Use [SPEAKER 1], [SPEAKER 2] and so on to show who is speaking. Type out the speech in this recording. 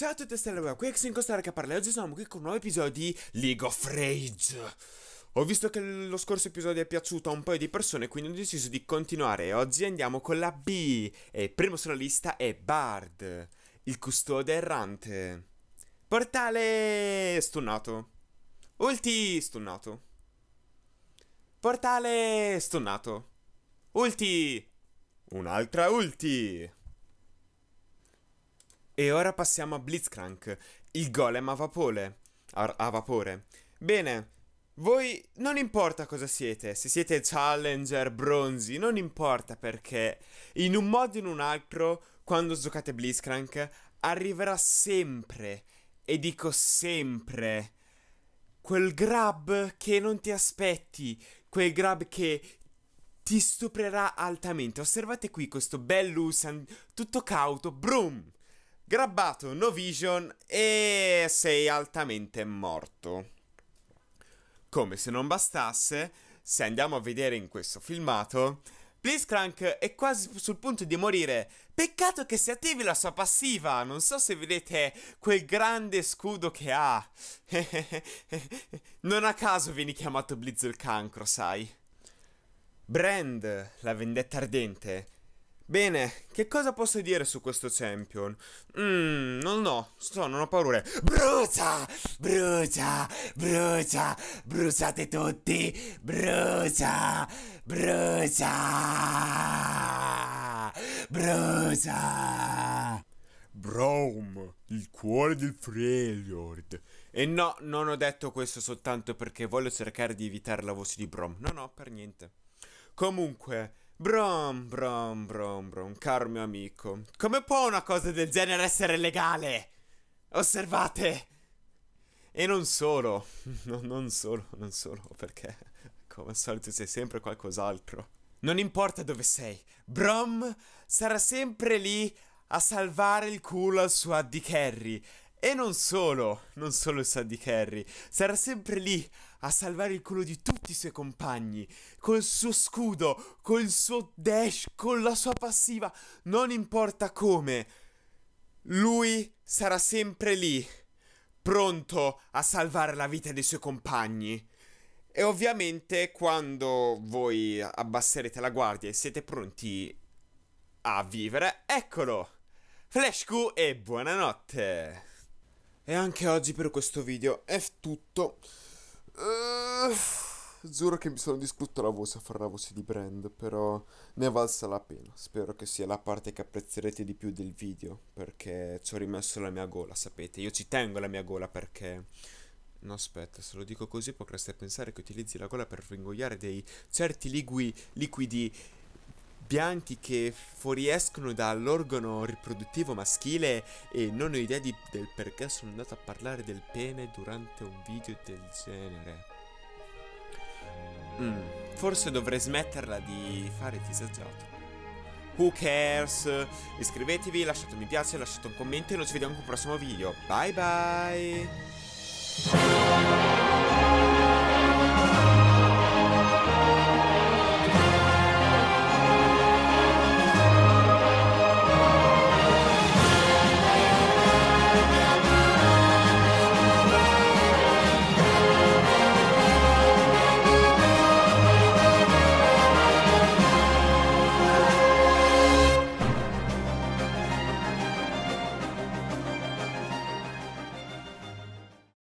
[SPEAKER 1] Ciao a tutti stelle qui è Xinco che parla e oggi siamo qui con un nuovo episodio di League of Rage. Ho visto che lo scorso episodio è piaciuto a un paio di persone quindi ho deciso di continuare. Oggi andiamo con la B e il primo sulla lista è Bard Il custode errante. Portale stunnato. Ulti stunnato. Portale stunnato. Ulti. Un'altra ulti e ora passiamo a Blitzcrank, il golem a vapore. A, vapore. Bene, voi non importa cosa siete, se siete challenger, bronzi, non importa perché in un modo o in un altro, quando giocate Blitzcrank, arriverà sempre, e dico sempre, quel grab che non ti aspetti, quel grab che ti stuprerà altamente. Osservate qui questo bel Lucian, tutto cauto, brum! Grabbato, no vision e sei altamente morto. Come se non bastasse, se andiamo a vedere in questo filmato, Blitzcrank è quasi sul punto di morire. Peccato che si attivi la sua passiva. Non so se vedete quel grande scudo che ha. non a caso vieni chiamato Blitz il cancro, sai. Brand, la vendetta ardente, Bene, che cosa posso dire su questo champion? Mmm, non ho, sto, non ho paure. Brucia! Brucia! Brucia! Bruciate tutti! Brucia! Brucia! Brucia! Braum, il cuore del Freljord. E no, non ho detto questo soltanto perché voglio cercare di evitare la voce di Brom. No, no, per niente. Comunque, Brom, brom, brom, brom, caro mio amico. Come può una cosa del genere essere legale? Osservate! E non solo, no, non solo, non solo, perché come al solito sei sempre qualcos'altro. Non importa dove sei, Brom sarà sempre lì a salvare il culo al suo Addy Carry e non solo, non solo il Saddy Carry, sarà sempre lì a salvare il culo di tutti i suoi compagni, col suo scudo, col suo dash, con la sua passiva, non importa come. Lui sarà sempre lì, pronto a salvare la vita dei suoi compagni. E ovviamente quando voi abbasserete la guardia e siete pronti a vivere, eccolo! Flash Q e buonanotte! E anche oggi per questo video è tutto. Uh, giuro che mi sono distrutto la voce a fare la voce di brand, però ne è valsa la pena. Spero che sia la parte che apprezzerete di più del video, perché ci ho rimesso la mia gola, sapete. Io ci tengo la mia gola perché... No, aspetta, se lo dico così potreste pensare che utilizzi la gola per ringoiare dei certi liqui, liquidi bianchi che fuoriescono dall'organo riproduttivo maschile e non ho idea di, del perché sono andato a parlare del pene durante un video del genere. Mm, forse dovrei smetterla di fare disagiato. Who cares? Iscrivetevi, lasciate un mi piace, lasciate un commento e noi ci vediamo con un prossimo video. Bye bye!